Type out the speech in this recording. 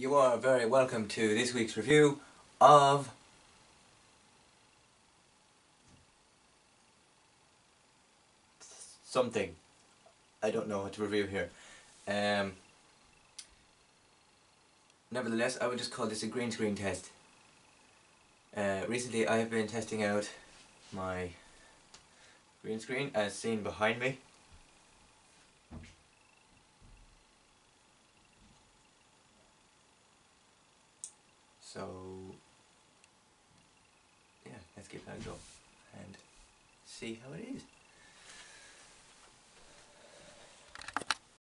You are very welcome to this week's review of something. I don't know what to review here. Um, nevertheless, I would just call this a green screen test. Uh, recently I have been testing out my green screen as seen behind me. So, yeah, let's give that a go and see how it is.